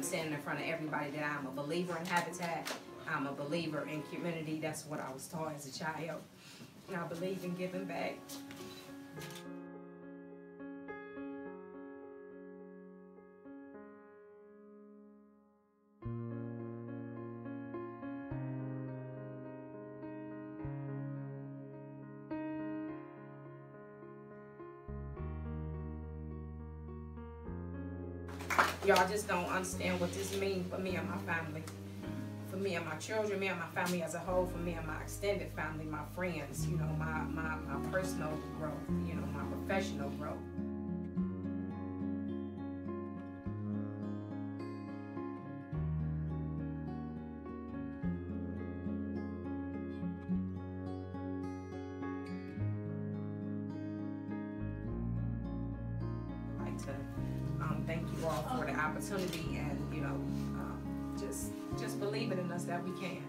I'm saying in front of everybody that I'm a believer in Habitat. I'm a believer in community. That's what I was taught as a child. And I believe in giving back. Y'all just don't understand what this means for me and my family. For me and my children, me and my family as a whole, for me and my extended family, my friends, you know, my, my, my personal growth, you know, my professional growth. Um, opportunity and you know um, just just believing in us that we can.